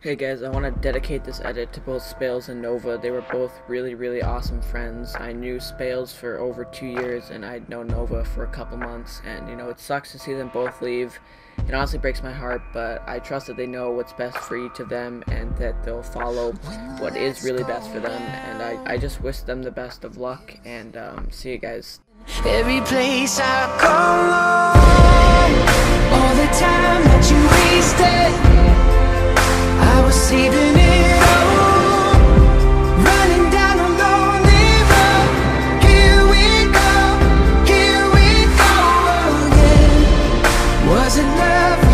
Hey guys, I want to dedicate this edit to both Spails and Nova. They were both really, really awesome friends. I knew Spails for over two years, and I'd known Nova for a couple months. And you know, it sucks to see them both leave. It honestly breaks my heart, but I trust that they know what's best for each of them, and that they'll follow what is really best for them. And I, I just wish them the best of luck. And um, see you guys. Every place I go, Even if Running down a lonely road. Here we go, here we go again. Was it love?